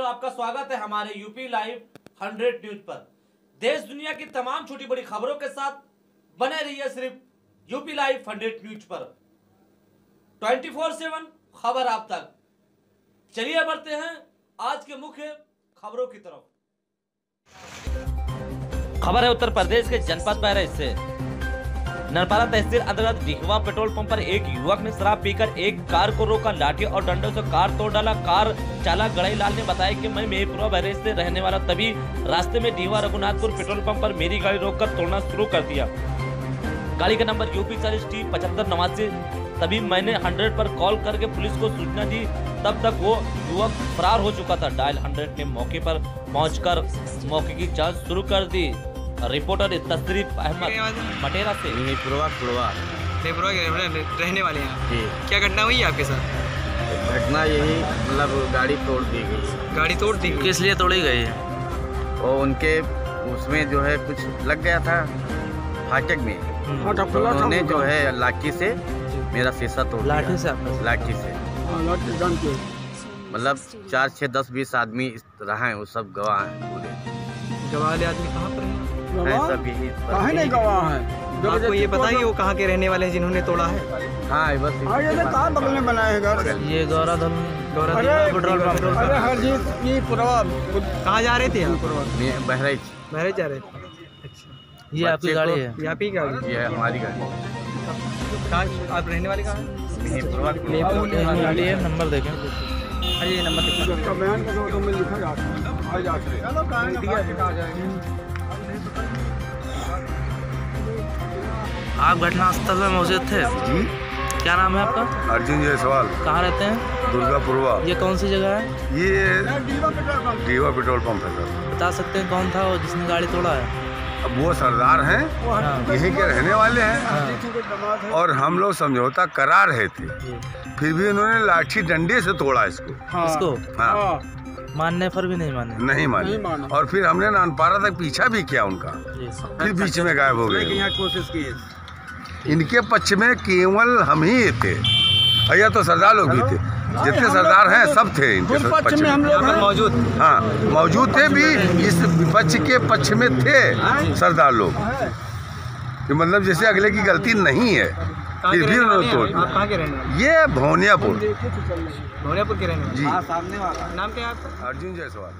आपका स्वागत है हमारे यूपी लाइव 100 न्यूज़ पर। देश, दुनिया की तमाम छोटी बड़ी खबरों के साथ बने रहिए सिर्फ़ यूपी लाइव 100 न्यूज़ पर। 24/7 खबर आप तक। चलिए बढ़ते हैं आज के मुख्य खबरों की तरफ़। खबर है उत्तर प्रदेश के जनपद बहराइच से। नरपारा तहसील अंतर्गत डिहवा पेट्रोल पंप पर एक युवक ने शराब पीकर एक कार को रोका लाठी और डंडों से कार तोड़ डाला। कार चालक गड़ई लाल ने बताया कि मैं मेहपुरा बहरेज से रहने वाला, तभी रास्ते में डिहवा रघुनाथपुर पेट्रोल पंप पर मेरी गाड़ी रोककर तोड़ना शुरू कर दिया। गाड़ी का नंबर यूपी चालीस टी पचहत्तर नवासी, तभी मैंने हंड्रेड पर कॉल करके पुलिस को सूचना दी। तब तक वो युवक फरार हो चुका था। डायल हंड्रेड ने मौके पर पहुंचकर मौके की जाँच शुरू कर दी। रिपोर्टर तशरीफ़ अहमद मटेरा से। नहीं पुरवा पुरवा। रहने- रहने वाले हैं जी। क्या घटना हुई आपके साथ? घटना यही मतलब गाड़ी तोड़ दी गई। गाड़ी तोड़ दी किस लिए तोड़ी गई है? और उनके उसमें जो है कुछ लग गया था फाटक में। तो उन्होंने जो है लाठी से मेरा शीशा तोड़ लाठी से लाठी से। मतलब चार छः दस बीस आदमी रहा है वो सब गवाह हैं पूरे। गवाह वाले आदमी कहाँ पर हैं हैं? सब यही काहे नहीं गवाह है। आपको ये पता है वो कहाँ के रहने वाले हैं जिन्होंने तोड़ा है? हाँ बस हाँ ये तो कहाँ बगल में बनाए हैं घर? ये गौरा धन गौरा पेट्रोल पंप अरे हरजीत ये पुरवा कहाँ जा रहे थे आप? मैं- बहराइच। जा रहे थे? अच्छा। ये आपकी गाड़ी है। ये आप ही? गाड़ी ये हमारी गाड़ी। कहाँ आप रहने वाले कहाँ हैं? गाड़ी। है। नंबर देखें। अरे ये नंबर दिखा आप घटनास्थल में मौजूद थे? जी। क्या नाम है आपका? अर्जुन जायसवाल कहाँ रहते हैं? दुर्गापुरवा ये कौन सी जगह है? ये डीवा पेट्रोल पंप है सर। बता सकते हैं कौन था वो जिसने गाड़ी तोड़ा है? अब वो सरदार हैं। हाँ, यहीं के रहने वाले हैं। हाँ, और हम लोग समझौता करा रहे थे फिर भी उन्होंने लाठी डंडे से तोड़ा इसको। इसको? हाँ। मानने पर भी नहीं माने। नहीं माने। और फिर हमने नानपारा तक पीछा भी किया उनका। फिर बीच में गायब हो गए। कोशिश की। इनके पक्ष में केवल हम ही थे। या तो सरदार लोग भी थे। जितने सरदार हैं सब थे इनके पक्ष में हम लोग मौजूद। हाँ मौजूद थे भी इस विपक्ष के पक्ष में थे सरदार लोग। कि मतलब जैसे अगले की गलती नहीं है ये फिर भी रहने उन्होंने तोड़ आप दिया के रहने ये भौनियापुर भोनियापुर के रहने जी। सामने वाला। नाम क्या है आपका? अर्जुन जायसवाल।